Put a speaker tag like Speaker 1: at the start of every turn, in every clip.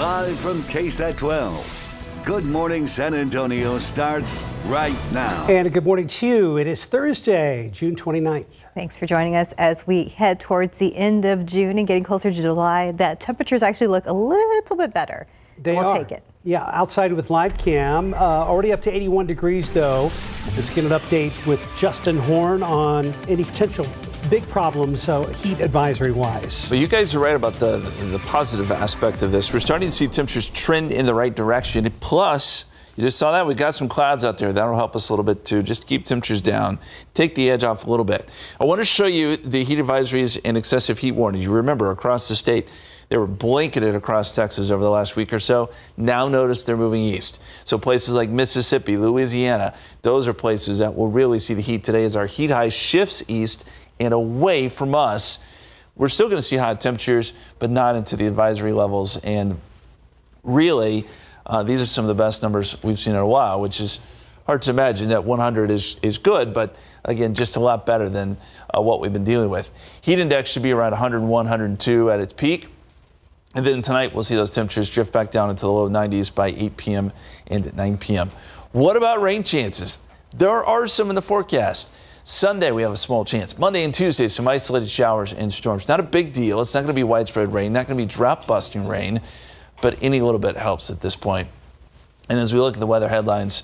Speaker 1: Live from KSAT 12. Good Morning San Antonio starts right now.
Speaker 2: And a good morning to you. It is Thursday, June 29th.
Speaker 3: Thanks for joining us as we head towards the end of June and getting closer to July. That temperatures actually look a little bit better.
Speaker 2: They
Speaker 3: we'll
Speaker 2: are.
Speaker 3: take it.
Speaker 2: Yeah, outside with live cam. Uh, already up to 81 degrees, though. Let's get an update with Justin Horn on any potential big problems, uh, heat advisory wise.
Speaker 4: But you guys are right about the, the positive aspect of this. We're starting to see temperatures trend in the right direction. Plus, you just saw that we got some clouds out there. That'll help us a little bit too. Just keep temperatures down, take the edge off a little bit. I want to show you the heat advisories and excessive heat warnings. You remember across the state, they were blanketed across Texas over the last week or so. Now notice they're moving east. So places like Mississippi, Louisiana, those are places that will really see the heat today as our heat high shifts east and away from us. We're still going to see hot temperatures, but not into the advisory levels. And really, uh, these are some of the best numbers we've seen in a while, which is hard to imagine that 100 is, is good, but again, just a lot better than uh, what we've been dealing with. Heat index should be around 101, 102 at its peak. And then tonight, we'll see those temperatures drift back down into the low 90s by 8 p.m. and at 9 p.m. What about rain chances? There are some in the forecast. Sunday, we have a small chance. Monday and Tuesday, some isolated showers and storms. Not a big deal. It's not going to be widespread rain, not going to be drought busting rain, but any little bit helps at this point. And as we look at the weather headlines,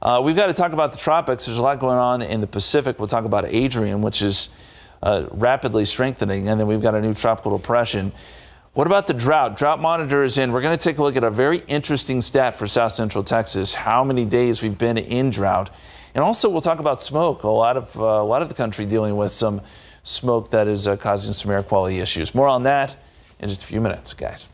Speaker 4: uh, we've got to talk about the tropics. There's a lot going on in the Pacific. We'll talk about Adrian, which is uh, rapidly strengthening, and then we've got a new tropical depression. What about the drought? Drought monitor is in. We're going to take a look at a very interesting stat for South Central Texas, how many days we've been in drought. And also, we'll talk about smoke. A lot of, uh, a lot of the country dealing with some smoke that is uh, causing some air quality issues. More on that in just a few minutes, guys.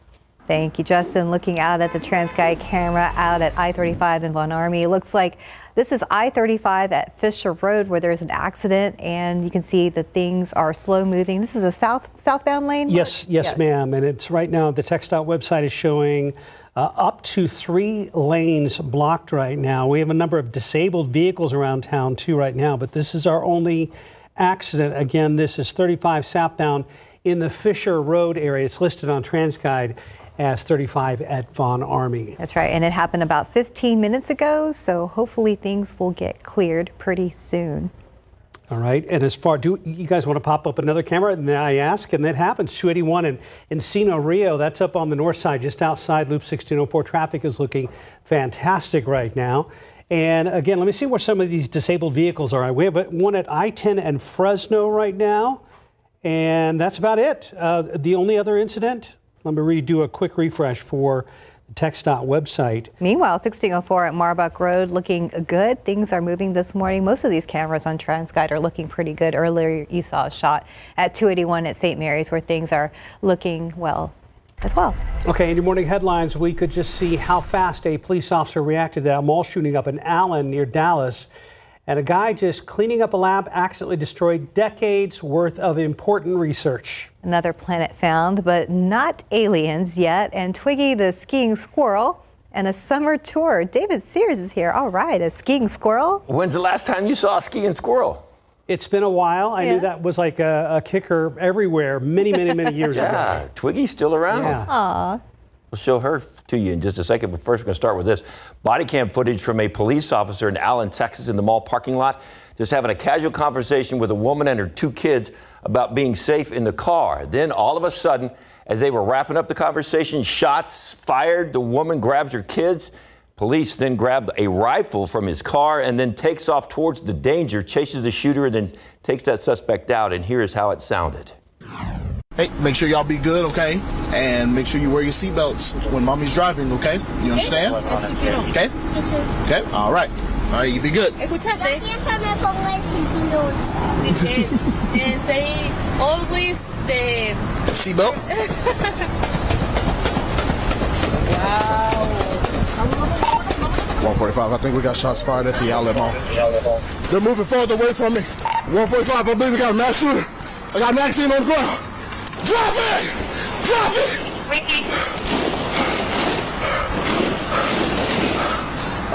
Speaker 3: Thank you, Justin. Looking out at the TransGuide camera out at I-35 in Von Ormy, it looks like this is I-35 at Fisher Road where there's an accident and you can see that things are slow moving. This is a south southbound lane?
Speaker 2: Yes, yes, yes. ma'am. And it's right now, the TxDOT website is showing uh, up to three lanes blocked right now. We have a number of disabled vehicles around town too right now, but this is our only accident. Again, this is 35 southbound in the Fisher Road area. It's listed on TransGuide as 35 at Von Ormy.
Speaker 3: That's right, and it happened about 15 minutes ago, so hopefully things will get cleared pretty soon.
Speaker 2: All right, and as far, do you guys want to pop up another camera? And then I ask, and that happens. 281 in Encino Rio, that's up on the north side, just outside Loop 1604. Traffic is looking fantastic right now. And again, let me see where some of these disabled vehicles are. We have one at I-10 and Fresno right now, and that's about it. Uh, the only other incident, let me redo a quick refresh for TxDOT website.
Speaker 3: Meanwhile, 1604 at Marbach Road looking good. Things are moving this morning. Most of these cameras on TransGuide are looking pretty good. Earlier, you saw a shot at 281 at St. Mary's where things are looking well as well.
Speaker 2: Okay, in your morning headlines, we could just see how fast a police officer reacted to that mall shooting up in Allen near Dallas and a guy just cleaning up a lab accidentally destroyed decades worth of important research.
Speaker 3: Another planet found, but not aliens yet. And Twiggy the skiing squirrel and a summer tour. David Sears is here. All right, a skiing squirrel.
Speaker 5: When's the last time you saw a skiing squirrel?
Speaker 2: It's been a while. I yeah. knew that was like a, a, kicker everywhere many, many, many years
Speaker 5: yeah,
Speaker 2: ago.
Speaker 5: Yeah, Twiggy's still around.
Speaker 3: Yeah. Aww.
Speaker 5: We'll show her to you in just a second, but first we're going to start with this. Body cam footage from a police officer in Allen, Texas in the mall parking lot, just having a casual conversation with a woman and her two kids about being safe in the car. Then all of a sudden, as they were wrapping up the conversation, shots fired, the woman grabs her kids. Police then grab a rifle from his car and then takes off towards the danger, chases the shooter, and then takes that suspect out. And here's how it sounded.
Speaker 6: Hey, make sure y'all be good, okay? And make sure you wear your seatbelts when mommy's driving, okay? You understand? Okay?
Speaker 7: Yes.
Speaker 6: Okay? All right. All right, you be good.
Speaker 7: Escuchate. and say always the
Speaker 6: seatbelt.
Speaker 7: wow.
Speaker 6: 145. I think we got shots fired at the outlet mall. They're moving further away from me. 145. I believe we got a mass shooter. I got Maxine on the ground. Drop it! Drop it! Ricky.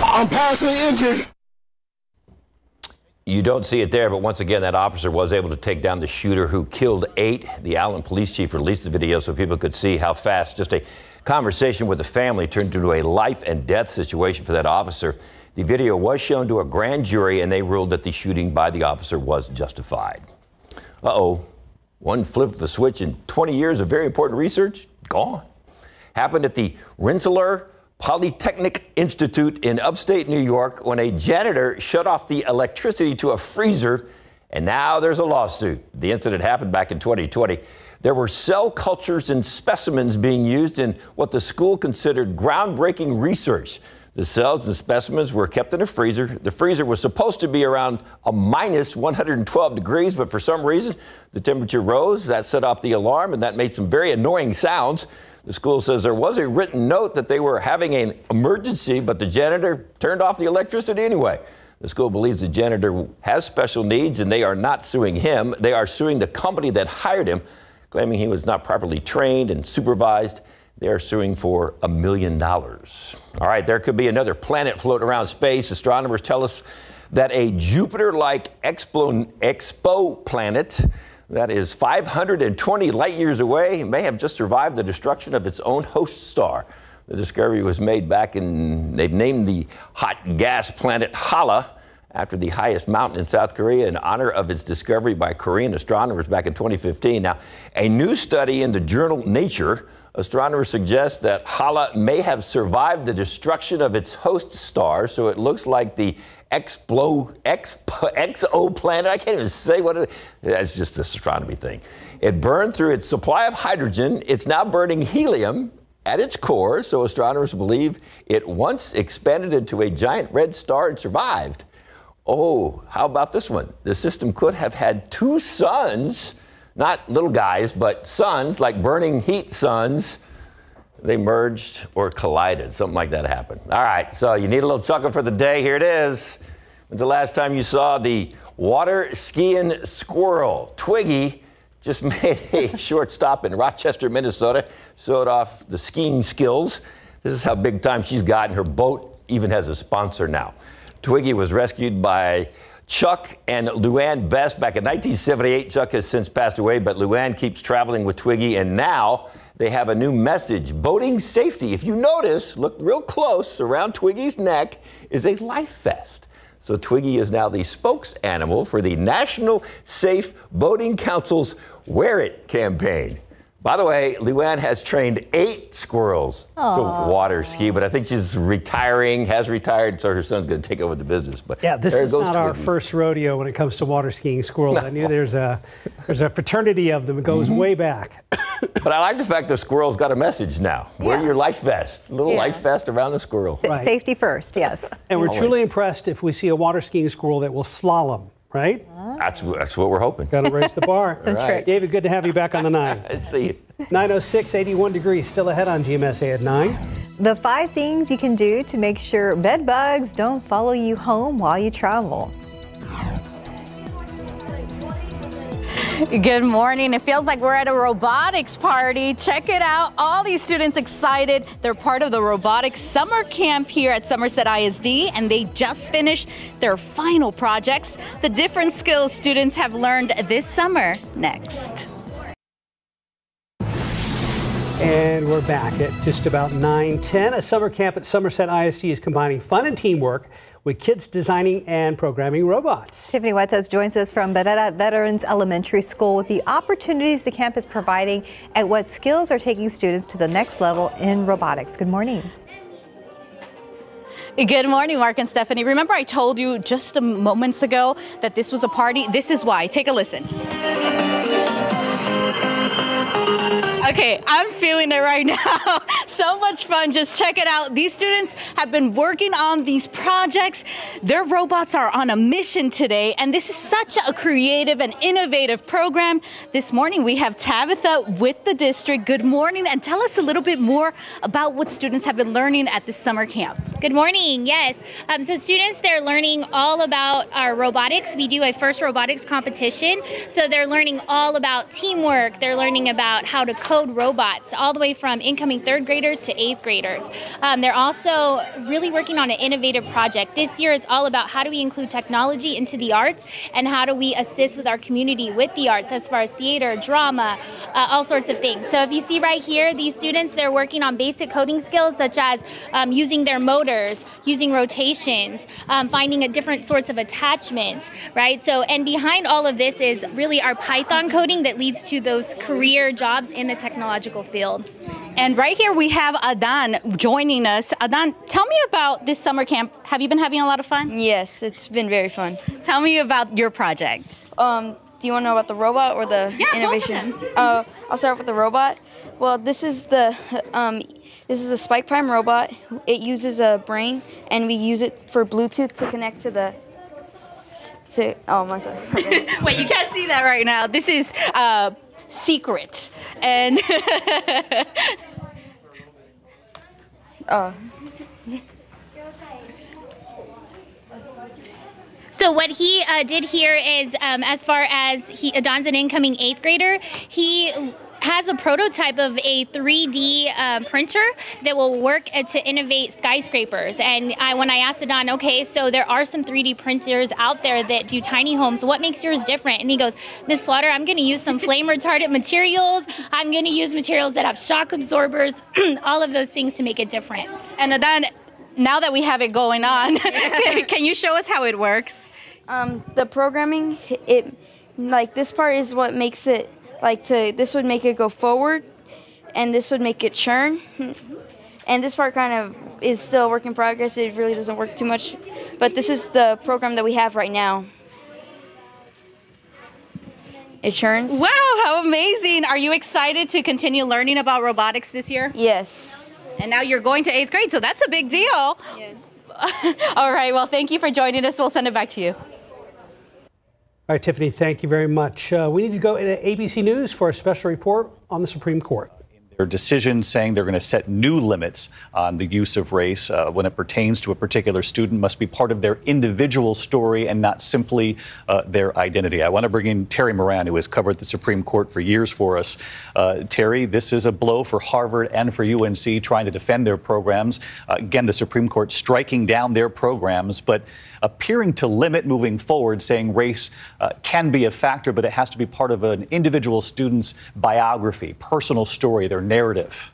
Speaker 6: I'm passing the injured.
Speaker 5: You don't see it there, but once again, that officer was able to take down the shooter who killed eight. The Allen police chief released the video so people could see how fast just a conversation with the family turned into a life and death situation for that officer. The video was shown to a grand jury, and they ruled that the shooting by the officer was justified. Uh oh. One flip of a switch in 20 years of very important research, gone. Happened at the Rensselaer Polytechnic Institute in upstate New York when a janitor shut off the electricity to a freezer, and now there's a lawsuit. The incident happened back in 2020. There were cell cultures and specimens being used in what the school considered groundbreaking research. The cells and specimens were kept in a freezer. The freezer was supposed to be around a minus 112 degrees, but for some reason the temperature rose. That set off the alarm and that made some very annoying sounds. The school says there was a written note that they were having an emergency, but the janitor turned off the electricity anyway. The school believes the janitor has special needs and they are not suing him. They are suing the company that hired him, claiming he was not properly trained and supervised. They are suing for a million dollars. All right, there could be another planet floating around space. Astronomers tell us that a Jupiter like expo, expo planet that is 520 light years away, may have just survived the destruction of its own host star. The discovery was made back in, they've named the hot gas planet Halla after the highest mountain in South Korea in honor of its discovery by Korean astronomers back in 2015. Now, a new study in the journal Nature Astronomers suggest that Halla may have survived the destruction of its host star, so it looks like the explo, expo, exoplanet. I can't even say what it is. That's just this astronomy thing. It burned through its supply of hydrogen. It's now burning helium at its core, so astronomers believe it once expanded into a giant red star and survived. Oh, how about this one? The system could have had two suns not little guys, but suns, like burning heat suns, they merged or collided. Something like that happened. All right, so you need a little chuckle for the day. Here it is. When's the last time you saw the water skiing squirrel? Twiggy just made a short stop in Rochester, Minnesota, showed off the skiing skills. This is how big time she's gotten. Her boat even has a sponsor now. Twiggy was rescued by Chuck and Luann Best back in 1978. Chuck has since passed away, but Luann keeps traveling with Twiggy, and now they have a new message boating safety. If you notice, look real close around Twiggy's neck is a life vest. So Twiggy is now the spokes animal for the National Safe Boating Council's Wear It campaign. By the way, Luann has trained eight squirrels Aww. to water ski, but I think she's retiring, has retired, so her son's going to take over the business. But
Speaker 2: yeah, this is not our first rodeo when it comes to water skiing squirrels. No. I knew there's a there's a fraternity of them. It goes mm-hmm. way back.
Speaker 5: but I like the fact the squirrel's got a message now. Yeah. Wear your life vest, a little yeah. life vest around the squirrel.
Speaker 3: S- right. Safety first, yes.
Speaker 2: and we're truly impressed if we see a water skiing squirrel that will slalom right?
Speaker 5: That's that's what we're hoping.
Speaker 2: Got to raise the bar.
Speaker 3: right.
Speaker 2: David, good to have you back on the nine.
Speaker 5: See you.
Speaker 2: 906, 81 degrees, still ahead on GMSA at 9.
Speaker 3: The five things you can do to make sure bed bugs don't follow you home while you travel.
Speaker 8: Good morning. It feels like we're at a robotics party. Check it out. All these students excited. They're part of the robotics summer camp here at Somerset ISD, and they just finished their final projects. The different skills students have learned this summer. Next.
Speaker 2: And we're back at just about 9:10. A summer camp at Somerset ISD is combining fun and teamwork with kids designing and programming robots.
Speaker 3: Tiffany Huertas joins us from Beretta Veterans Elementary School with the opportunities the camp is providing and what skills are taking students to the next level in robotics. Good morning.
Speaker 8: Good morning, Mark and Stephanie. Remember I told you just a moments ago that this was a party? This is why. Take a listen. Okay, I'm feeling it right now. so much fun. Just check it out. These students have been working on these projects. Their robots are on a mission today, and this is such a creative and innovative program. This morning we have Tabitha with the district. Good morning, and tell us a little bit more about what students have been learning at this summer camp.
Speaker 9: Good morning. Yes. Um, so students, they're learning all about our robotics. We do a first robotics competition. So they're learning all about teamwork. They're learning about how to code robots, all the way from incoming third graders to eighth graders. Um, they're also really working on an innovative project. This year, it's all about how do we include technology into the arts and how do we assist with our community with the arts as far as theater, drama, uh, all sorts of things. So if you see right here, these students, they're working on basic coding skills such as um, using their motors, using rotations, um, finding different sorts of attachments, right? So, and behind all of this is really our Python coding that leads to those career jobs in the technological field.
Speaker 8: And right here we have Adan joining us. Adan, tell me about this summer camp. Have you been having a lot of fun?
Speaker 10: Yes, it's been very fun.
Speaker 8: Tell me about your project.
Speaker 10: Um, do you want to know about the robot or the
Speaker 8: yeah,
Speaker 10: innovation?
Speaker 8: Both of them.
Speaker 10: Uh, I'll start with the robot. Well, this is the um, this is a Spike Prime robot. It uses a brain, and we use it for Bluetooth to connect to the. To oh my sorry.
Speaker 8: Wait, you can't see that right now. This is uh, secret, and.
Speaker 10: oh.
Speaker 9: So what he uh, did here is, um, as far as he, Don's an incoming eighth grader, he has a prototype of a 3D uh, printer that will work uh, to innovate skyscrapers. And I, when I asked Adon, okay, so there are some 3D printers out there that do tiny homes. What makes yours different? And he goes, Miss Slaughter, I'm going to use some flame retardant materials. I'm going to use materials that have shock absorbers, all of those things to make it different.
Speaker 8: And Adon, now that we have it going on, can you show us how it works?
Speaker 10: Um, the programming, it like this part is what makes it like to. This would make it go forward, and this would make it churn. And this part kind of is still a work in progress. It really doesn't work too much, but this is the program that we have right now. It churns.
Speaker 8: Wow, how amazing! Are you excited to continue learning about robotics this year?
Speaker 10: Yes.
Speaker 8: And now you're going to eighth grade, so that's a big deal.
Speaker 10: Yes.
Speaker 8: All right, well, thank you for joining us. We'll send it back to you.
Speaker 2: All right, Tiffany, thank you very much. Uh, we need to go to ABC News for a special report on the Supreme Court
Speaker 11: their decision saying they're going to set new limits on the use of race uh, when it pertains to a particular student must be part of their individual story and not simply uh, their identity. I want to bring in Terry Moran, who has covered the Supreme Court for years for us. Uh, Terry, this is a blow for Harvard and for UNC trying to defend their programs. Uh, again, the Supreme Court striking down their programs, but appearing to limit moving forward, saying race uh, can be a factor, but it has to be part of an individual student's biography, personal story, their narrative.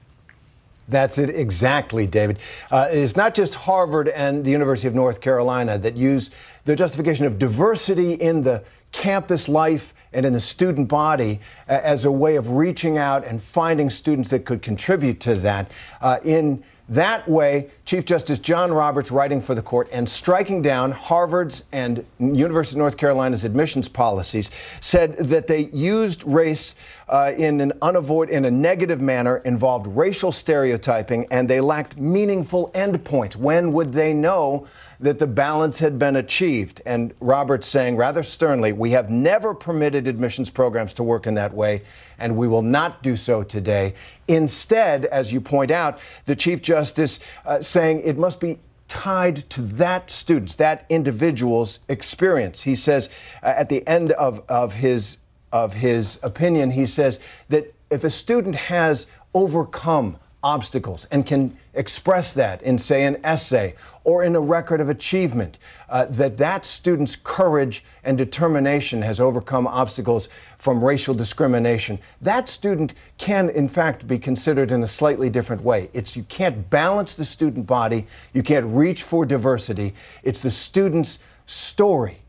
Speaker 12: That's it exactly, David. Uh, it's not just Harvard and the University of North Carolina that use the justification of diversity in the campus life and in the student body uh, as a way of reaching out and finding students that could contribute to that. Uh, in that way, Chief Justice John Roberts, writing for the court and striking down Harvard's and University of North Carolina's admissions policies, said that they used race uh, in an unavoid in a negative manner, involved racial stereotyping, and they lacked meaningful endpoints. When would they know that the balance had been achieved? And Roberts saying rather sternly, "We have never permitted admissions programs to work in that way." and we will not do so today. Instead, as you point out, the Chief Justice uh, saying it must be tied to that student's, that individual's experience. He says uh, at the end of, of, his, of his opinion, he says that if a student has overcome obstacles and can express that in, say, an essay or in a record of achievement, uh, that that student's courage and determination has overcome obstacles from racial discrimination. That student can, in fact, be considered in a slightly different way. It's you can't balance the student body, you can't reach for diversity. It's the student's story,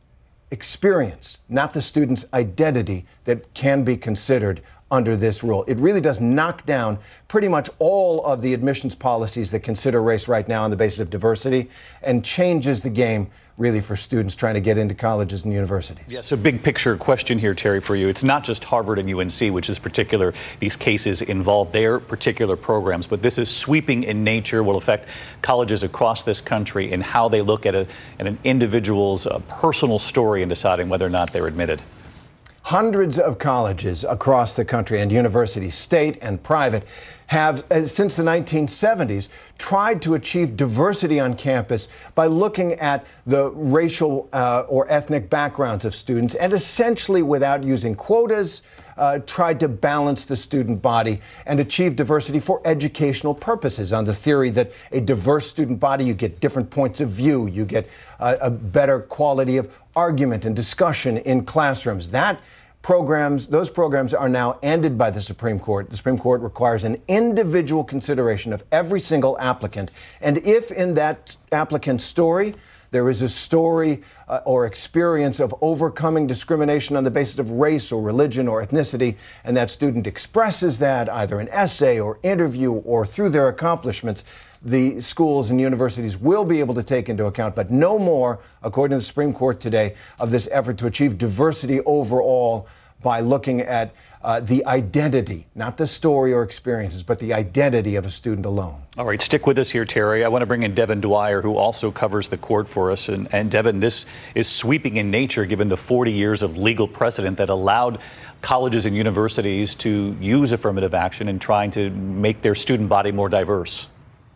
Speaker 12: experience, not the student's identity that can be considered under this rule. It really does knock down pretty much all of the admissions policies that consider race right now on the basis of diversity and changes the game really for students trying to get into colleges and universities.
Speaker 11: Yes, so big picture question here, Terry, for you. It's not just Harvard and UNC, which is particular, these cases involve their particular programs, but this is sweeping in nature, will affect colleges across this country in how they look at, a, at an individual's uh, personal story in deciding whether or not they're admitted.
Speaker 12: Hundreds of colleges across the country and universities, state and private, have, uh, since the 1970s, tried to achieve diversity on campus by looking at the racial uh, or ethnic backgrounds of students and essentially, without using quotas, uh, tried to balance the student body and achieve diversity for educational purposes on the theory that a diverse student body, you get different points of view, you get uh, a better quality of argument and discussion in classrooms. That programs, those programs are now ended by the Supreme Court. The Supreme Court requires an individual consideration of every single applicant. And if in that applicant's story, there is a story uh, or experience of overcoming discrimination on the basis of race or religion or ethnicity, and that student expresses that either in essay or interview or through their accomplishments, the schools and universities will be able to take into account, but no more, according to the Supreme Court today, of this effort to achieve diversity overall by looking at uh, the identity, not the story or experiences, but the identity of a student alone.
Speaker 11: All right, stick with us here, Terry. I want to bring in Devin Dwyer, who also covers the court for us. And, and Devin, this is sweeping in nature given the 40 years of legal precedent that allowed colleges and universities to use affirmative action in trying to make their student body more diverse.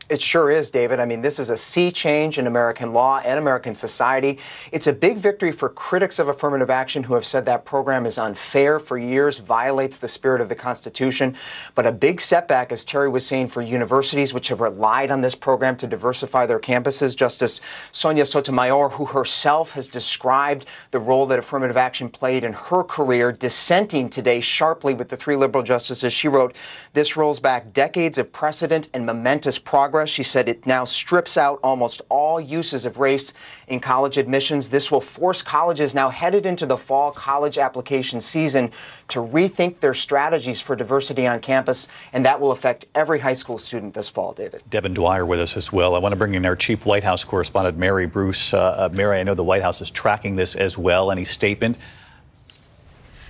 Speaker 13: It sure is, David. I mean, this is a sea change in American law and American society. It's a big victory for critics of affirmative action who have said that program is unfair for years, violates the spirit of the Constitution. But a big setback, as Terry was saying, for universities which have relied on this program to diversify their campuses. Justice Sonia Sotomayor, who herself has described the role that affirmative action played in her career, dissenting today sharply with the three liberal justices, she wrote, This rolls back decades of precedent and momentous progress progress. She said it now strips out almost all uses of race in college admissions. This will force colleges now headed into the fall college application season to rethink their strategies for diversity on campus, and that will affect every high school student this fall, David.
Speaker 11: Devin Dwyer with us as well. I want to bring in our chief White House correspondent, Mary Bruce. Uh, uh, Mary, I know the White House is tracking this as well. Any statement?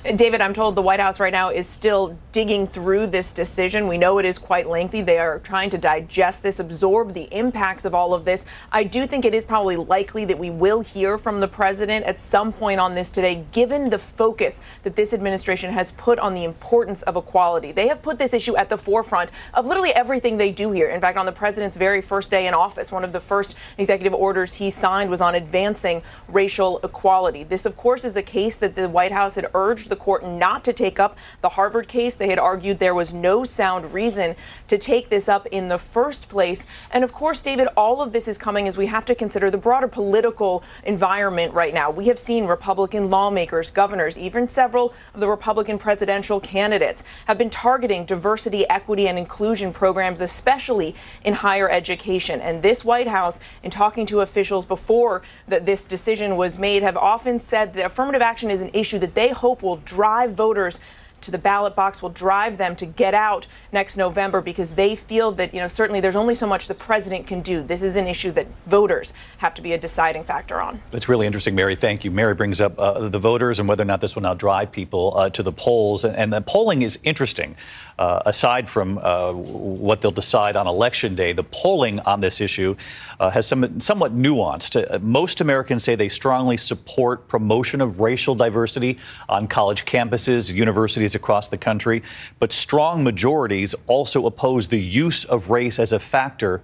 Speaker 14: David, I'm told the White House right now is still digging through this decision. We know it is quite lengthy. They are trying to digest this, absorb the impacts of all of this. I do think it is probably likely that we will hear from the president at some point on this today, given the focus that this administration has put on the importance of equality. They have put this issue at the forefront of literally everything they do here. In fact, on the president's very first day in office, one of the first executive orders he signed was on advancing racial equality. This, of course, is a case that the White House had urged the court not to take up the Harvard case. They had argued there was no sound reason to take this up in the first place. And of course, David, all of this is coming as we have to consider the broader political environment right now. We have seen Republican lawmakers, governors, even several of the Republican presidential candidates have been targeting diversity, equity, and inclusion programs, especially in higher education. And this White House, in talking to officials before that this decision was made, have often said that affirmative action is an issue that they hope will drive voters to the ballot box will drive them to get out next November because they feel that, you know, certainly there's only so much the president can do. This is an issue that voters have to be a deciding factor on.
Speaker 11: It's really interesting, Mary. Thank you. Mary brings up uh, the voters and whether or not this will now drive people uh, to the polls. And, and, the polling is interesting. Uh, aside from uh, what they'll decide on election day, the polling on this issue uh, has some somewhat nuanced. Uh, most Americans say they strongly support promotion of racial diversity on college campuses, universities across the country, but strong majorities also oppose the use of race as a factor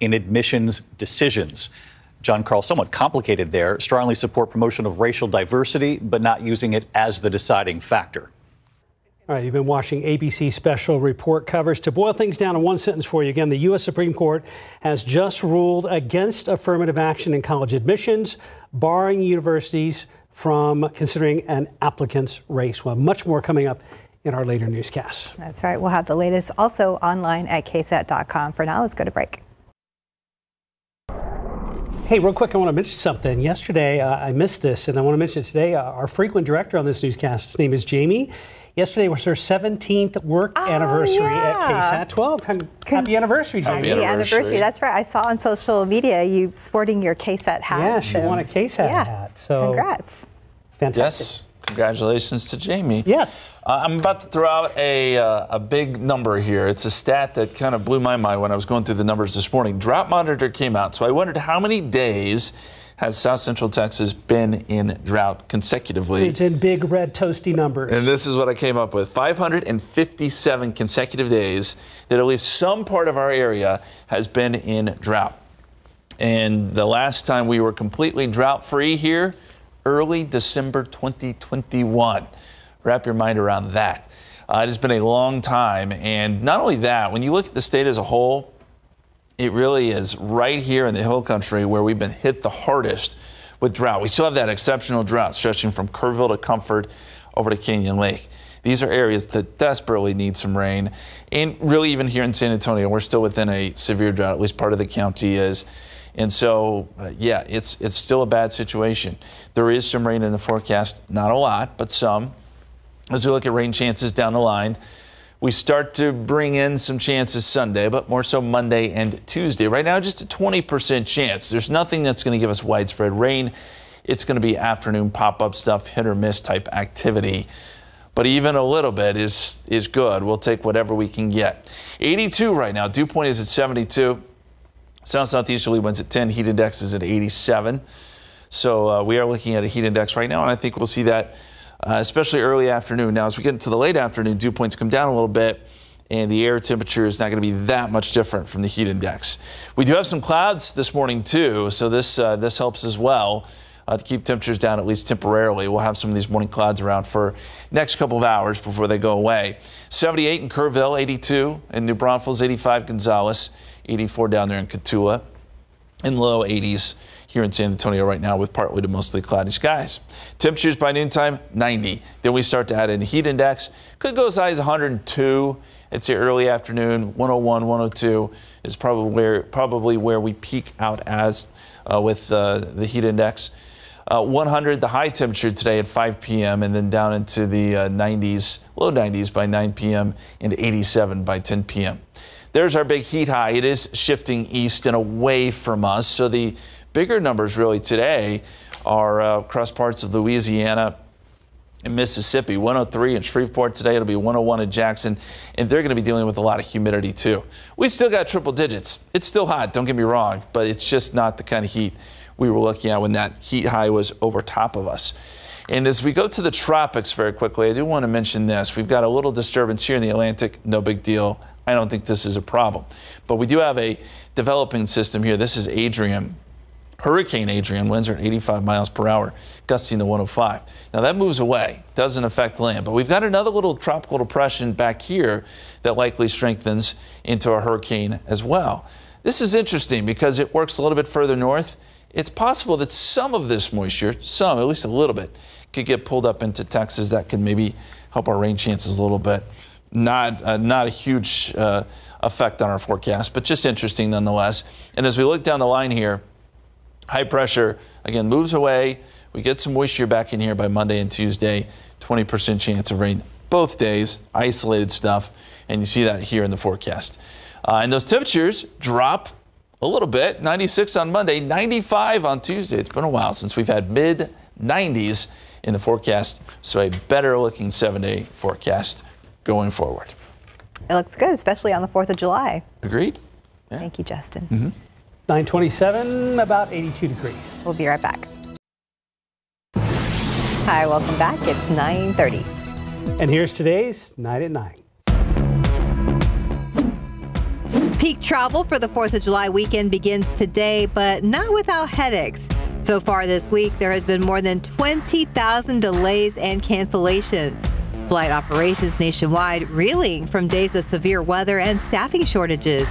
Speaker 11: in admissions decisions. John Karl, somewhat complicated there, strongly support promotion of racial diversity, but not using it as the deciding factor.
Speaker 2: All right, you've been watching ABC special report covers. To boil things down in one sentence for you again, the U.S. Supreme Court has just ruled against affirmative action in college admissions, barring universities from considering an applicant's race. We'll much more coming up in our later newscasts.
Speaker 3: That's right. We'll have the latest also online at ksat.com. For now, let's go to break.
Speaker 2: Hey, real quick, I want to mention something. Yesterday, uh, I missed this, and I want to mention it today. Uh, our frequent director on this newscast, his name is Jamie. Yesterday was her 17th work oh, anniversary yeah. at KSAT 12. Happy, happy anniversary, Jamie.
Speaker 3: Happy anniversary. That's right. I saw on social media you sporting your KSAT hat.
Speaker 2: Yeah, she so. won a KSAT yeah. hat. So
Speaker 3: congrats.
Speaker 2: Fantastic.
Speaker 4: Yes. Congratulations to Jamie.
Speaker 2: Yes.
Speaker 4: Uh, I'm about to throw out a, uh, a big number here. It's a stat that kind of blew my mind when I was going through the numbers this morning. Drought Monitor came out, so I wondered how many days has South Central Texas been in drought consecutively.
Speaker 2: It's in big red toasty numbers.
Speaker 4: And this is what I came up with 557 consecutive days that at least some part of our area has been in drought. And the last time we were completely drought free here, early December 2021. Wrap your mind around that. Uh, it has been a long time. And not only that, when you look at the state as a whole, it really is right here in the hill country where we've been hit the hardest with drought. We still have that exceptional drought stretching from Kerrville to Comfort over to Canyon Lake. These are areas that desperately need some rain. And really, even here in San Antonio, we're still within a severe drought, at least part of the county is. And so, uh, yeah, it's, it's still a bad situation. There is some rain in the forecast, not a lot, but some. As we look at rain chances down the line, we start to bring in some chances Sunday, but more so Monday and Tuesday. Right now, just a 20% chance. There's nothing that's going to give us widespread rain. It's going to be afternoon pop up stuff, hit or miss type activity. But even a little bit is, is good. We'll take whatever we can get. 82 right now. Dew point is at 72. South southeasterly winds at 10. Heat index is at 87. So uh, we are looking at a heat index right now, and I think we'll see that uh, especially early afternoon. Now, as we get into the late afternoon, dew points come down a little bit, and the air temperature is not going to be that much different from the heat index. We do have some clouds this morning too, so this uh, this helps as well. Uh, to keep temperatures down at least temporarily. We'll have some of these morning clouds around for next couple of hours before they go away. 78 in Kerrville, 82 in New Braunfels, 85 Gonzales, 84 down there in Cotulla, in low 80s here in San Antonio right now with partly to mostly cloudy skies. Temperatures by noontime 90. Then we start to add in the heat index. Could go as high as 102. It's the early afternoon. 101, 102 is probably where probably where we peak out as uh, with uh, the heat index. Uh, 100, the high temperature today at 5 p.m., and then down into the uh, 90s, low 90s by 9 p.m., and 87 by 10 p.m. There's our big heat high. It is shifting east and away from us. So the bigger numbers really today are uh, across parts of Louisiana and Mississippi. 103 in Shreveport today. It'll be 101 in Jackson. And they're going to be dealing with a lot of humidity too. We still got triple digits. It's still hot, don't get me wrong, but it's just not the kind of heat we were looking at when that heat high was over top of us. And as we go to the tropics very quickly, I do want to mention this. We've got a little disturbance here in the Atlantic, no big deal. I don't think this is a problem. But we do have a developing system here. This is Adrian. Hurricane Adrian winds are at 85 miles per hour, gusting to 105. Now that moves away, doesn't affect land, but we've got another little tropical depression back here that likely strengthens into a hurricane as well. This is interesting because it works a little bit further north it's possible that some of this moisture, some, at least a little bit, could get pulled up into Texas. That could maybe help our rain chances a little bit. Not, uh, not a huge uh, effect on our forecast, but just interesting nonetheless. And as we look down the line here, high pressure, again, moves away. We get some moisture back in here by Monday and Tuesday. 20% chance of rain both days, isolated stuff. And you see that here in the forecast. Uh, and those temperatures drop a little bit. 96 on Monday, 95 on Tuesday. It's been a while since we've had mid 90s in the forecast, so a better looking seven day forecast going forward.
Speaker 3: It looks good, especially on the 4th of July.
Speaker 4: Agreed.
Speaker 3: Yeah. Thank you, Justin.
Speaker 2: Mm -hmm. 927, about 82 degrees.
Speaker 3: We'll be right back. Hi, welcome back. It's 930.
Speaker 2: And here's today's Night at 9.
Speaker 3: Peak travel for the 4th of July weekend begins today, but not without headaches. So far this week, there has been more than 20,000 delays and cancellations. Flight operations nationwide reeling from days of severe weather and staffing shortages.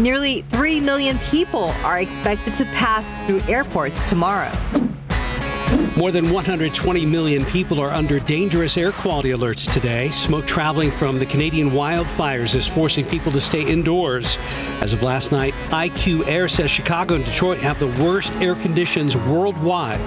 Speaker 3: Nearly 3 million people are expected to pass through airports tomorrow.
Speaker 2: More than 120 million people are under dangerous air quality alerts today. Smoke traveling from the Canadian wildfires is forcing people to stay indoors. As of last night, IQ Air says Chicago and Detroit have the worst air conditions worldwide.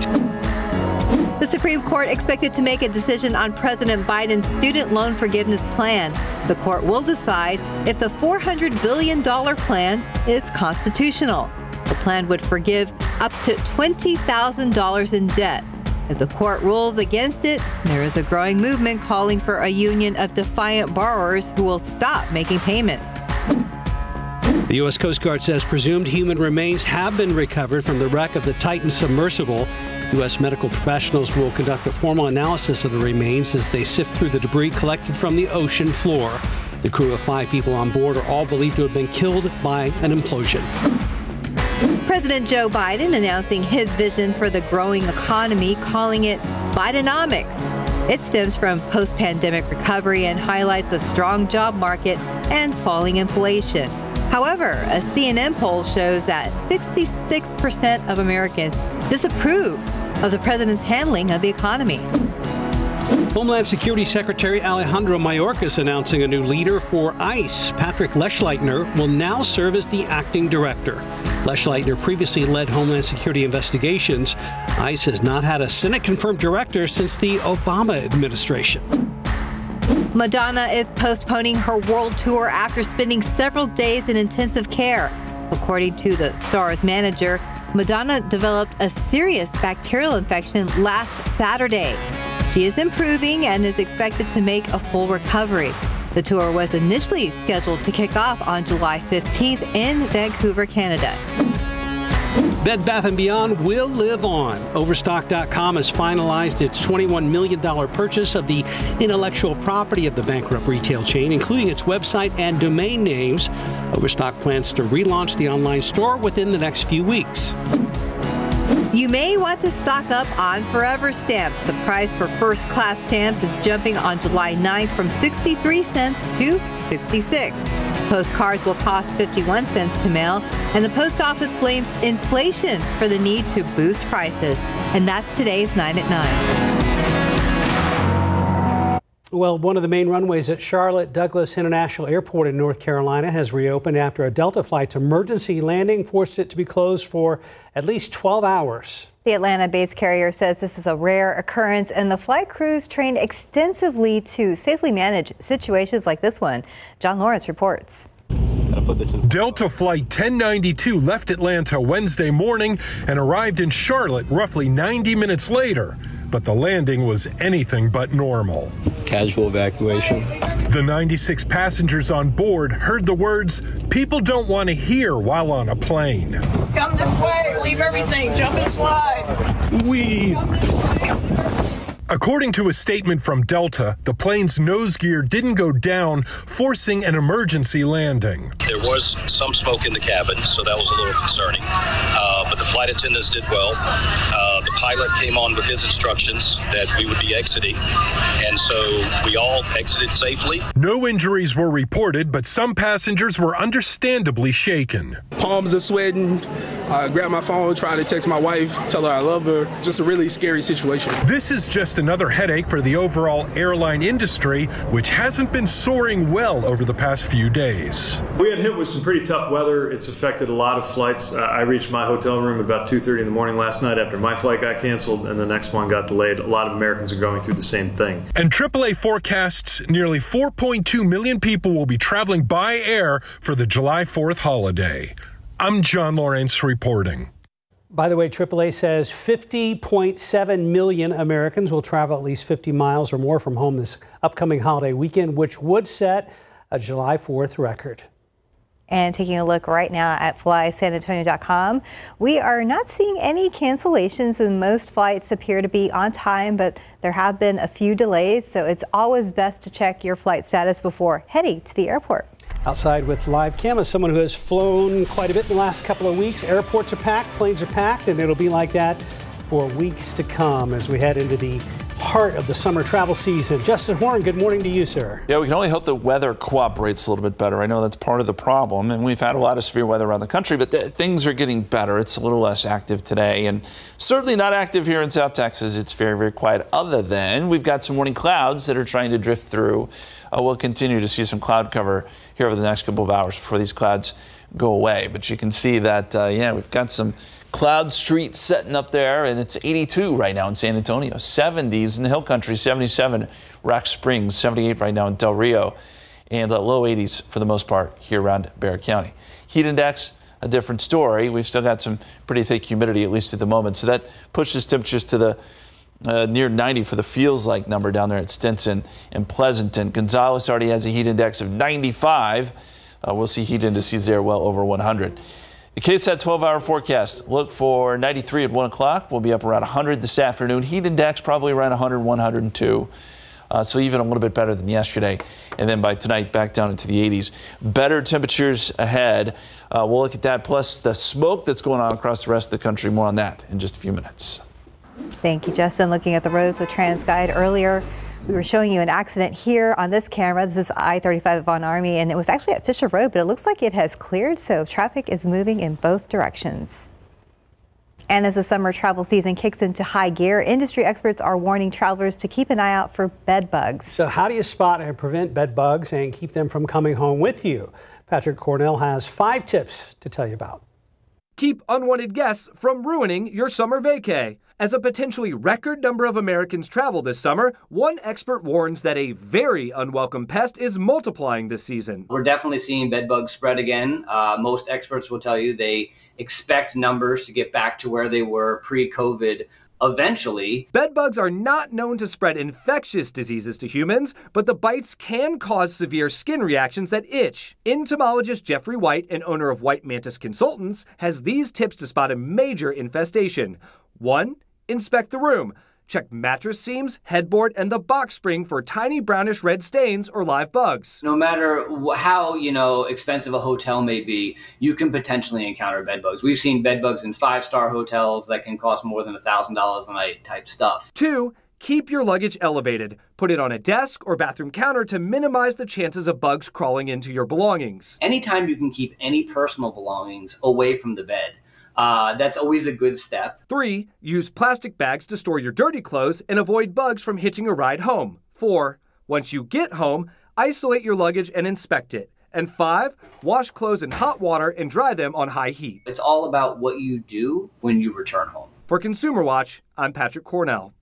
Speaker 3: The Supreme Court expected to make a decision on President Biden's student loan forgiveness plan. The court will decide if the $400 billion plan is constitutional. The plan would forgive up to $20,000 in debt. If the court rules against it, there is a growing movement calling for a union of defiant borrowers who will stop making payments.
Speaker 2: The U.S. Coast Guard says presumed human remains have been recovered from the wreck of the Titan submersible. U.S. medical professionals will conduct a formal analysis of the remains as they sift through the debris collected from the ocean floor. The crew of five people on board are all believed to have been killed by an implosion.
Speaker 3: President Joe Biden announcing his vision for the growing economy, calling it Bidenomics. It stems from post pandemic recovery and highlights a strong job market and falling inflation. However, a CNN poll shows that 66% of Americans disapprove of the president's handling of the economy.
Speaker 2: Homeland Security Secretary Alejandro Mayorkas announcing a new leader for ICE. Patrick Lechleitner will now serve as the acting director. Lechleitner previously led Homeland Security investigations. ICE has not had a Senate confirmed director since the Obama administration.
Speaker 3: Madonna is postponing her world tour after spending several days in intensive care. According to the star's manager, Madonna developed a serious bacterial infection last Saturday. She is improving and is expected to make a full recovery. The tour was initially scheduled to kick off on July 15th in Vancouver, Canada.
Speaker 2: Bed Bath & Beyond will live on. Overstock.com has finalized its $21 million purchase of the intellectual property of the bankrupt retail chain, including its website and domain names. Overstock plans to relaunch the online store within the next few weeks.
Speaker 3: You may want to stock up on Forever stamps. The price for first class stamps is jumping on July 9th from 63 cents to 66. Postcards will cost 51 cents to mail, and the post office blames inflation for the need to boost prices. And that's today's 9 at 9.
Speaker 2: Well, one of the main runways at Charlotte Douglas International Airport in North Carolina has reopened after a Delta flight's emergency landing forced it to be closed for at least 12 hours.
Speaker 3: The Atlanta based carrier says this is a rare occurrence, and the flight crews trained extensively to safely manage situations like this one. John Lawrence reports.
Speaker 15: Delta Flight 1092 left Atlanta Wednesday morning and arrived in Charlotte roughly 90 minutes later. But the landing was anything but normal.
Speaker 16: Casual evacuation.
Speaker 15: The 96 passengers on board heard the words people don't want to hear while on a plane.
Speaker 17: Come this way, leave everything, jump and slide.
Speaker 15: We. According to a statement from Delta, the plane's nose gear didn't go down, forcing an emergency landing.
Speaker 18: There was some smoke in the cabin, so that was a little concerning. Uh, but the flight attendants did well. Uh, the pilot came on with his instructions that we would be exiting, and so we all exited safely.
Speaker 15: No injuries were reported, but some passengers were understandably shaken.
Speaker 19: Palms are sweating. I grabbed my phone, tried to text my wife, tell her I love her. Just a really scary situation.
Speaker 15: This is just another headache for the overall airline industry, which hasn't been soaring well over the past few days.
Speaker 20: We had hit with some pretty tough weather. It's affected a lot of flights. Uh, I reached my hotel room about 2:30 in the morning last night after my flight got canceled and the next one got delayed. A lot of Americans are going through the same thing.
Speaker 15: And AAA forecasts nearly 4.2 million people will be traveling by air for the July 4th holiday. I'm John Lawrence reporting.
Speaker 2: By the way, AAA says 50.7 million Americans will travel at least 50 miles or more from home this upcoming holiday weekend, which would set a July 4th record.
Speaker 3: And taking a look right now at flysanantonio.com, we are not seeing any cancellations, and most flights appear to be on time, but there have been a few delays, so it's always best to check your flight status before heading to the airport.
Speaker 2: Outside with live cam as someone who has flown quite a bit in the last couple of weeks. Airports are packed, planes are packed, and it'll be like that for weeks to come as we head into the heart of the summer travel season. Justin Horn, good morning to you, sir.
Speaker 4: Yeah, we can only hope the weather cooperates a little bit better. I know that's part of the problem, and we've had a lot of severe weather around the country, but th things are getting better. It's a little less active today, and certainly not active here in South Texas. It's very, very quiet, other than we've got some morning clouds that are trying to drift through. Uh, we'll continue to see some cloud cover here over the next couple of hours before these clouds go away. But you can see that, uh, yeah, we've got some cloud streets setting up there, and it's 82 right now in San Antonio, 70s in the Hill Country, 77 Rock Springs, 78 right now in Del Rio, and the low 80s for the most part here around Bexar County. Heat index, a different story. We've still got some pretty thick humidity, at least at the moment, so that pushes temperatures to the uh, near 90 for the feels like number down there at Stinson and Pleasanton. Gonzales already has a heat index of 95. Uh, we'll see heat indices there well over 100. The KSAT 12 hour forecast look for 93 at 1 o'clock. We'll be up around 100 this afternoon. Heat index probably around 100, 102. Uh, so even a little bit better than yesterday. And then by tonight, back down into the 80s. Better temperatures ahead. Uh, we'll look at that, plus the smoke that's going on across the rest of the country. More on that in just a few minutes.
Speaker 3: Thank you, Justin. Looking at the roads with TransGuide earlier, we were showing you an accident here on this camera. This is I-35 at Von Ormy, and it was actually at Fisher Road, but it looks like it has cleared, so traffic is moving in both directions. And as the summer travel season kicks into high gear, industry experts are warning travelers to keep an eye out for bed bugs.
Speaker 2: So how do you spot and prevent bed bugs and keep them from coming home with you? Patrick Cornell has five tips to tell you about.
Speaker 21: Keep unwanted guests from ruining your summer vacay. As a potentially record number of Americans travel this summer, one expert warns that a very unwelcome pest is multiplying this season.
Speaker 22: We're definitely seeing bed bugs spread again. Uh, most experts will tell you they expect numbers to get back to where they were pre COVID eventually.
Speaker 21: Bed bugs are not known to spread infectious diseases to humans, but the bites can cause severe skin reactions that itch. Entomologist Jeffrey White, and owner of White Mantis Consultants, has these tips to spot a major infestation. One, inspect the room. Check mattress seams, headboard, and the box spring for tiny brownish red stains or live bugs.
Speaker 22: No matter how, you know, expensive a hotel may be, you can potentially encounter bed bugs. We've seen bed bugs in five-star hotels that can cost more than a $1,000 a night type stuff.
Speaker 21: Two, keep your luggage elevated. Put it on a desk or bathroom counter to minimize the chances of bugs crawling into your belongings.
Speaker 22: Anytime you can keep any personal belongings away from the bed, uh, that's always a good step.
Speaker 21: Three, use plastic bags to store your dirty clothes and avoid bugs from hitching a ride home. Four, once you get home, isolate your luggage and inspect it. And five, wash clothes in hot water and dry them on high heat.
Speaker 22: It's all about what you do when you return home.
Speaker 21: For Consumer Watch, I'm Patrick Cornell.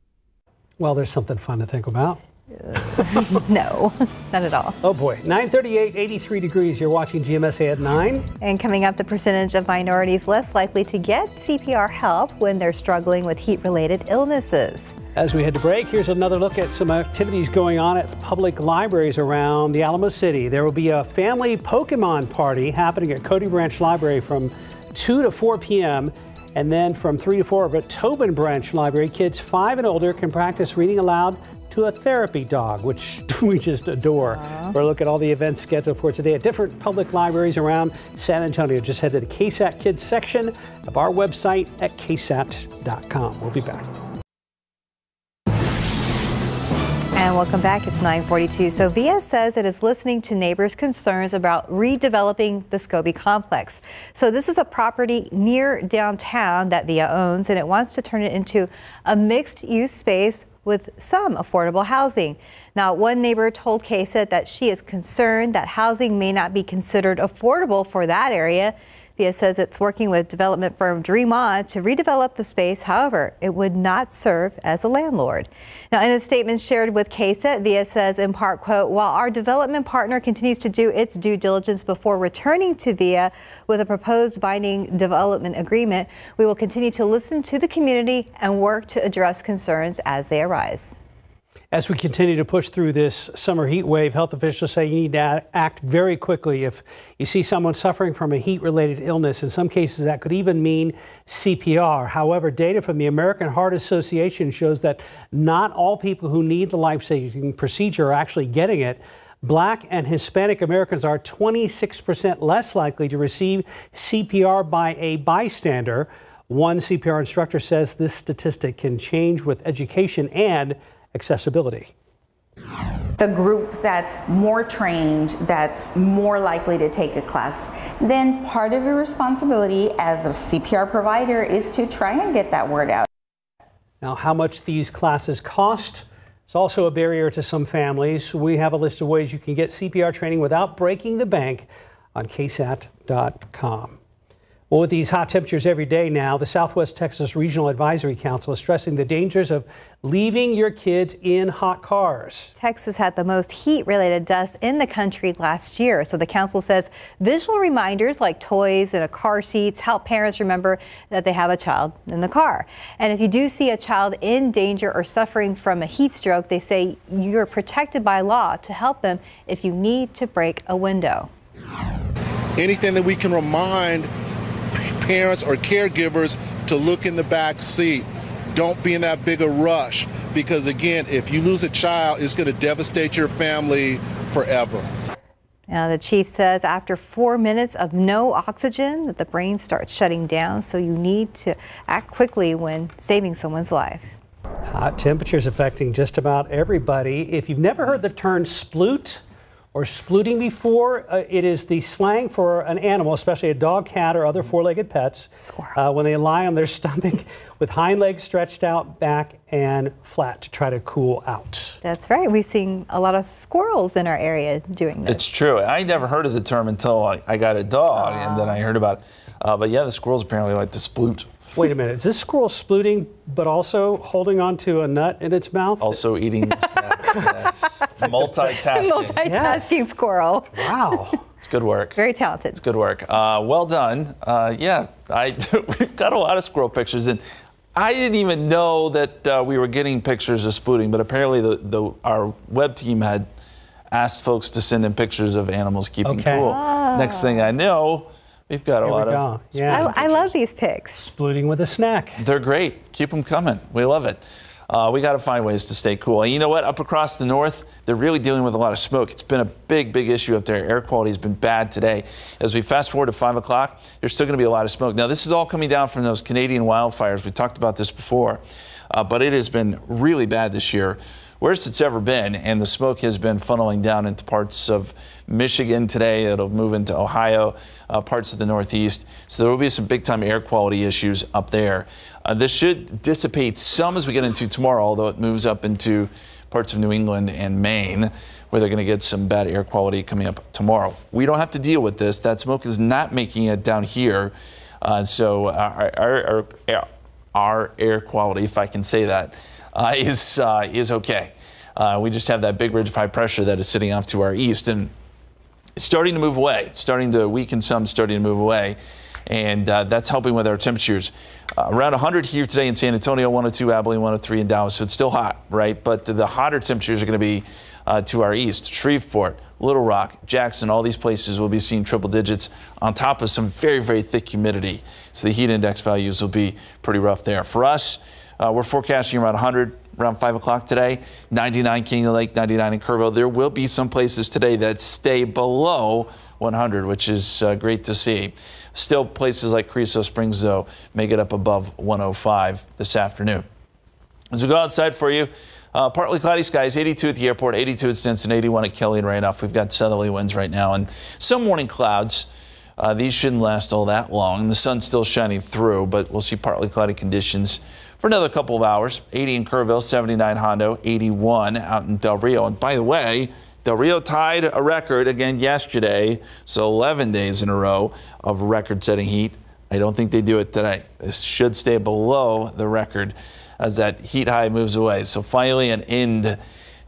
Speaker 2: Well, there's something fun to think about.
Speaker 3: Uh, no, not at all.
Speaker 2: Oh boy, 938, 83 degrees. You're watching GMSA at 9.
Speaker 3: And coming up, the percentage of minorities less likely to get CPR help when they're struggling with heat related illnesses.
Speaker 2: As we head to break, here's another look at some activities going on at public libraries around the Alamo City. There will be a family Pokemon party happening at Cody Branch Library from 2 to 4 p.m. And then from 3 to 4 at Tobin Branch Library, kids 5 and older can practice reading aloud to a therapy dog, which we just adore. Aww. We'll look at all the events scheduled for today at different public libraries around San Antonio. Just head to the KSAT Kids section of our website at ksat.com. We'll be back.
Speaker 3: And welcome back. It's 942. So VIA says it is listening to neighbors' concerns about redeveloping the Scobey complex. So this is a property near downtown that VIA owns, and it wants to turn it into a mixed-use space with some affordable housing. Now, one neighbor told KSAT that she is concerned that housing may not be considered affordable for that area. VIA says it's working with development firm Dream On to redevelop the space. However, it would not serve as a landlord. Now, in a statement shared with KSAT, VIA says in part, quote, while our development partner continues to do its due diligence before returning to VIA with a proposed binding development agreement, we will continue to listen to the community and work to address concerns as they arise.
Speaker 2: As we continue to push through this summer heat wave, health officials say you need to act very quickly if you see someone suffering from a heat related illness. In some cases, that could even mean CPR. However, data from the American Heart Association shows that not all people who need the life saving procedure are actually getting it. Black and Hispanic Americans are 26% less likely to receive CPR by a bystander. One CPR instructor says this statistic can change with education and accessibility.
Speaker 23: The group that's more trained, that's more likely to take a class, then part of your responsibility as a CPR provider is to try and get that word out.
Speaker 2: Now, how much these classes cost is also a barrier to some families. We have a list of ways you can get CPR training without breaking the bank on ksat.com. Well, with these hot temperatures every day now, the Southwest Texas Regional Advisory Council is stressing the dangers of leaving your kids in hot cars.
Speaker 3: Texas had the most heat related deaths in the country last year. So the council says visual reminders like toys and a car seats help parents remember that they have a child in the car. And if you do see a child in danger or suffering from a heat stroke, they say you're protected by law to help them if you need to break a window.
Speaker 24: anything that we can remind parents or caregivers to look in the back seat. Don't be in that bigger rush because, again, if you lose a child, it's going to devastate your family forever.
Speaker 3: Now, the chief says after four minutes of no oxygen, that the brain starts shutting down. So you need to act quickly when saving someone's life.
Speaker 2: Hot temperatures affecting just about everybody. If you've never heard the term sploot or splooting before, uh, it is the slang for an animal, especially a dog, cat, or other four-legged pets, uh, when they lie on their stomach with hind legs stretched out, back and flat to try to cool out.
Speaker 3: That's right. We've seen a lot of squirrels in our area doing this.
Speaker 4: It's true. I never heard of the term until I, I got a dog, and then I heard about it. Uh, but yeah, the squirrels apparently like to sploot.
Speaker 2: Wait a minute. Is this squirrel splooting, but also holding onto a nut in its mouth?
Speaker 4: Also eating a yes. It's multitasking.
Speaker 3: Multitasking squirrel.
Speaker 2: Wow.
Speaker 4: It's good work.
Speaker 3: Very talented.
Speaker 4: It's good work. Uh, well done. Uh, yeah, I, we've got a lot of squirrel pictures, and I didn't even know that uh, we were getting pictures of splooting, but apparently the, the, our web team had asked folks to send in pictures of animals keeping
Speaker 2: Okay.
Speaker 4: cool.
Speaker 3: Ah.
Speaker 4: Next thing I know, we've got a
Speaker 2: Here
Speaker 4: lot
Speaker 2: go.
Speaker 4: of
Speaker 2: Yeah.
Speaker 3: I, I love these pics.
Speaker 2: Splooting with a snack.
Speaker 4: They're great. Keep them coming. We love it. Uh, we got to find ways to stay cool. And you know what? Up across the north, they're really dealing with a lot of smoke. It's been a big, big issue up there. Air quality has been bad today. As we fast forward to 5 o'clock, there's still going to be a lot of smoke. Now, this is all coming down from those Canadian wildfires. We talked about this before, uh, but it has been really bad this year. Worst it's ever been, and the smoke has been funneling down into parts of Michigan today. It'll move into Ohio, uh, parts of the Northeast. So there will be some big time air quality issues up there. Uh, this should dissipate some as we get into tomorrow, although it moves up into parts of New England and Maine, where they're going to get some bad air quality coming up tomorrow. We don't have to deal with this. That smoke is not making it down here. Uh, so our, our, our, our air quality, if I can say that, uh, is uh, is okay. Uh, we just have that big ridge of high pressure that is sitting off to our east and starting to move away. Starting to weaken some, starting to move away, and uh, that's helping with our temperatures. Uh, around 100 here today in San Antonio, 102 Abilene, 103 in Dallas. So it's still hot, right? But the hotter temperatures are going to be uh, to our east. Shreveport, Little Rock, Jackson, all these places will be seeing triple digits on top of some very, very thick humidity. So the heat index values will be pretty rough there. For us, uh, we're forecasting around 100 around 5 o'clock today. 99 Canyon Lake, 99 in Kerrville. There will be some places today that stay below 100, which is uh, great to see. Still, places like Carrizo Springs, though, may get up above 105 this afternoon. As we go outside for you, uh, partly cloudy skies, 82 at the airport, 82 at Stinson, 81 at Kelly and Randolph. We've got southerly winds right now and some morning clouds. Uh, these shouldn't last all that long. The sun's still shining through, but we'll see partly cloudy conditions for another couple of hours. 80 in Kerrville, 79 Hondo, 81 out in Del Rio. And by the way, Del Rio tied a record again yesterday, so 11 days in a row of record-setting heat. I don't think they do it today. This should stay below the record as that heat high moves away. So finally an end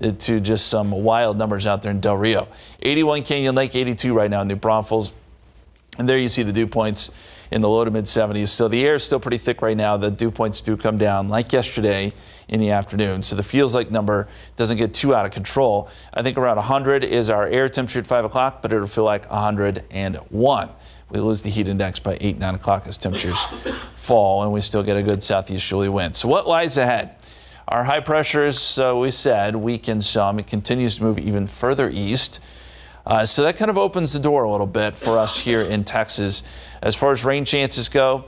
Speaker 4: to just some wild numbers out there in Del Rio. 81 Canyon Lake, 82 right now in New Braunfels. And there you see the dew points in the low to mid 70s. So the air is still pretty thick right now. The dew points do come down like yesterday in the afternoon. So the feels like number doesn't get too out of control. I think around 100 is our air temperature at 5 o'clock, but it'll feel like 101. We lose the heat index by 8, 9 o'clock as temperatures fall, and we still get a good southeasterly wind. So what lies ahead? Our high pressures, so we said, weakened some. It continues to move even further east. Uh, so that kind of opens the door a little bit for us here in Texas. As far as rain chances go,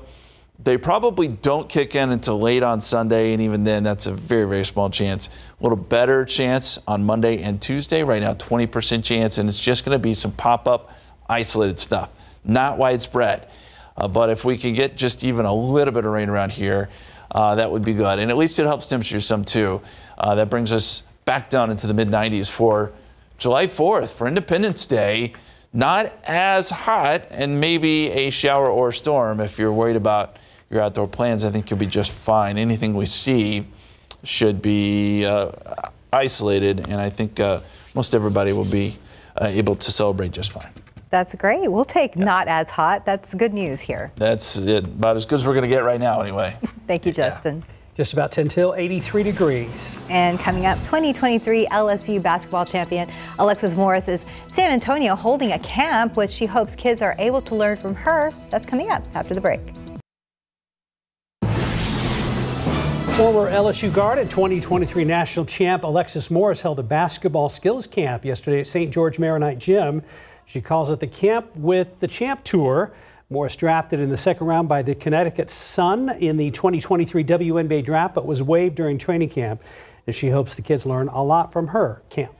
Speaker 4: they probably don't kick in until late on Sunday, and even then, that's a very, very small chance. A little better chance on Monday and Tuesday. Right now, 20% chance, and it's just going to be some pop up, isolated stuff, not widespread. Uh, but if we can get just even a little bit of rain around here, uh, that would be good. And at least it helps temperatures some too. Uh, that brings us back down into the mid 90s for July 4th, for Independence Day. Not as hot, and maybe a shower or storm if you're worried about your outdoor plans. I think you'll be just fine. Anything we see should be uh, isolated, and I think uh, most everybody will be uh, able to celebrate just fine.
Speaker 3: That's great. We'll take not as hot. That's good news here.
Speaker 4: That's it, about as good as we're going to get right now, anyway.
Speaker 3: Thank you, Justin.
Speaker 2: Just about 10 till 83 degrees.
Speaker 3: And coming up, 2023 LSU basketball champion Alexis Morris is San Antonio holding a camp, which she hopes kids are able to learn from her. That's coming up after the break.
Speaker 2: Former LSU guard and 2023 national champ Alexis Morris held a basketball skills camp yesterday at St. George Maronite Gym. She calls it the camp with the champ tour. Morris drafted in the second round by the Connecticut Sun in the 2023 WNBA draft, but was waived during training camp. And she hopes the kids learn a lot from her camp.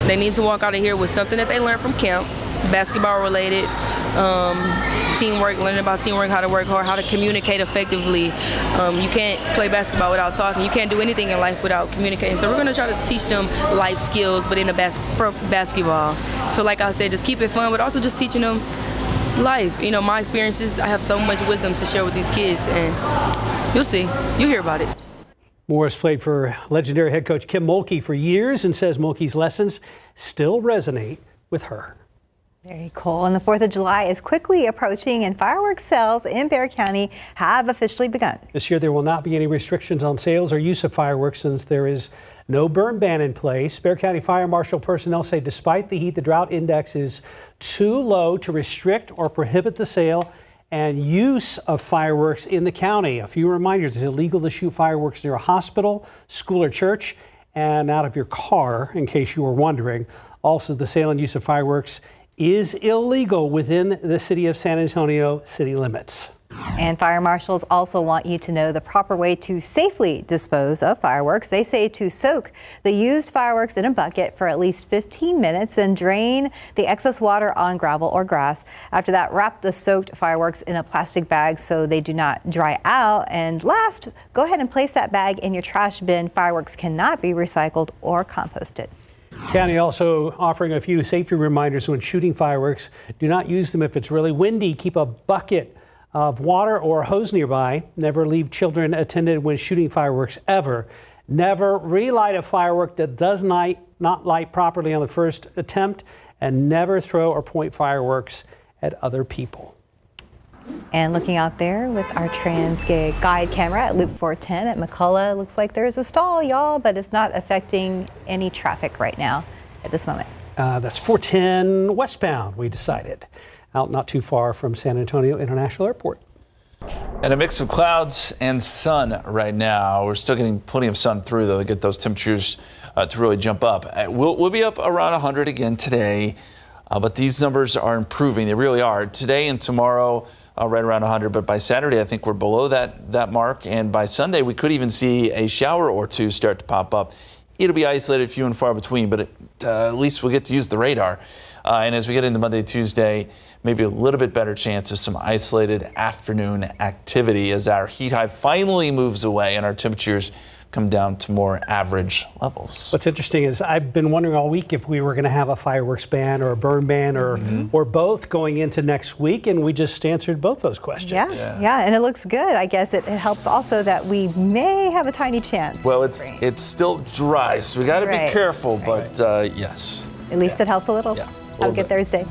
Speaker 25: They need to walk out of here with something that they learned from camp, basketball related, um, teamwork, learning about teamwork, how to work hard, how to communicate effectively. Um, you can't play basketball without talking. You can't do anything in life without communicating. So we're going to try to teach them life skills, but in a bas- for basketball. So like I said, just keep it fun, but also just teaching them life. You know, my experiences. I have so much wisdom to share with these kids, and you'll see. You'll hear about it.
Speaker 2: Morris played for legendary head coach Kim Mulkey for years and says Mulkey's lessons still resonate with her.
Speaker 3: Very cool. And the 4th of July is quickly approaching, and fireworks sales in Bexar County have officially begun.
Speaker 2: This year, there will not be any restrictions on sales or use of fireworks since there is no burn ban in place. Bexar County Fire Marshal personnel say despite the heat, the drought index is too low to restrict or prohibit the sale and use of fireworks in the county. A few reminders it's illegal to shoot fireworks near a hospital, school, or church, and out of your car, in case you were wondering. Also, the sale and use of fireworks is illegal within the city of San Antonio city limits.
Speaker 3: And fire marshals also want you to know the proper way to safely dispose of fireworks. They say to soak the used fireworks in a bucket for at least 15 minutes and drain the excess water on gravel or grass. After that, wrap the soaked fireworks in a plastic bag so they do not dry out. And last, go ahead and place that bag in your trash bin. Fireworks cannot be recycled or composted.
Speaker 2: County also offering a few safety reminders when shooting fireworks. Do not use them if it's really windy. Keep a bucket of water or hose nearby. Never leave children attended when shooting fireworks ever. Never relight a firework that does not, not light properly on the first attempt. And never throw or point fireworks at other people.
Speaker 3: And looking out there with our TransGuide camera at Loop 410 at McCullough, looks like there's a stall, y'all, but it's not affecting any traffic right now at this moment.
Speaker 2: Uh, that's 410 westbound, we decided, out not too far from San Antonio International Airport.
Speaker 4: And a mix of clouds and sun right now. We're still getting plenty of sun through, though, to get those temperatures uh, to really jump up. Uh, we'll, we'll be up around 100 again today, uh, but these numbers are improving. They really are. Today and tomorrow, uh, right around 100, but by Saturday, I think we're below that, that mark. And by Sunday, we could even see a shower or two start to pop up. It'll be isolated, few and far between, but it, uh, at least we'll get to use the radar. Uh, and as we get into Monday, Tuesday, maybe a little bit better chance of some isolated afternoon activity as our heat high finally moves away and our temperatures come down to more average levels.
Speaker 2: What's interesting is I've been wondering all week if we were going to have a fireworks ban or a burn ban or mm-hmm. or both going into next week, and we just answered both those questions.
Speaker 3: Yeah, yeah, yeah and it looks good. I guess it, it, helps also that we may have a tiny chance.
Speaker 4: Well, it's it's still dry, so we got to right. be careful, but uh, yes.
Speaker 3: At least yeah. it helps a little.
Speaker 4: Yeah, a
Speaker 3: have a good Thursday.